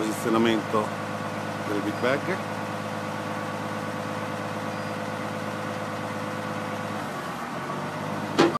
posizionamento del big bag.